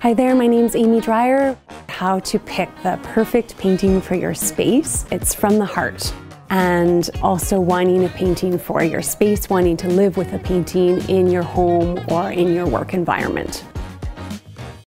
Hi there, my name's Amy Dryer. How to pick the perfect painting for your space. It's from the heart. And also wanting a painting for your space, wanting to live with a painting in your home or in your work environment.